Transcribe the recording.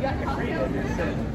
got the creed in this.